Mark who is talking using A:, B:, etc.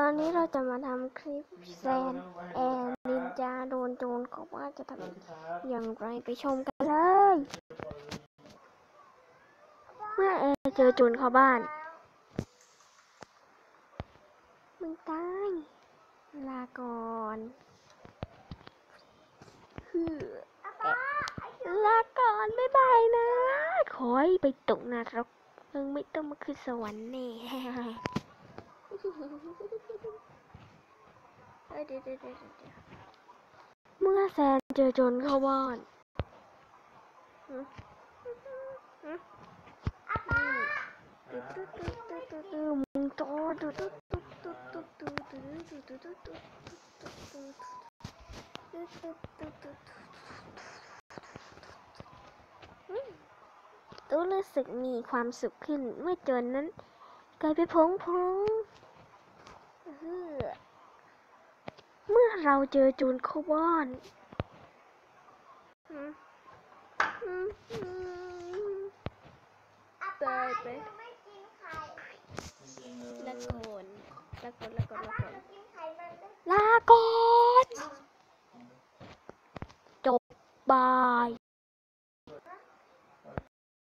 A: ตอนนี้เราจะมาทำคลิปแซนแอนนินจาโดนโจรเขาว่าจะทำอย่างไรไปชมกันเลย เมื่อแอนเจอโจรเข้าบ้าน มึงตาย ลาก่อนคือลาก่อนบ๊ายบายนะ ขอให้ไปตกนรกมึงไม่ต้องมาขึ้นสวรรค์แน่ เดี๋ยวเดี๋ยวเดี๋ยวเมื่อแซนเจอจรเข้าบ้านอืมอืมอืมตึ๊ดตึ๊ดตึ๊ดตึ๊ดตึ๊ดตึ๊ดมึงโตตึ๊ดตึ๊ดตึ๊ดตึ๊ดตึ๊ดตึ๊ดตึ๊ดตึ๊ดตึ๊ดตึ๊ดตึ๊ดตึ๊ดตึ๊ดตึ๊ดตึ๊ดตึ๊ดตึ๊ดอืมตู้รู้สึกมีความสุขขึ้นเมื่อจรนั้น กลายเป็นผงผงเมื่อเราเจอจูนโคบอนตายไปละกนละกนละกนละกนลากนจบบาย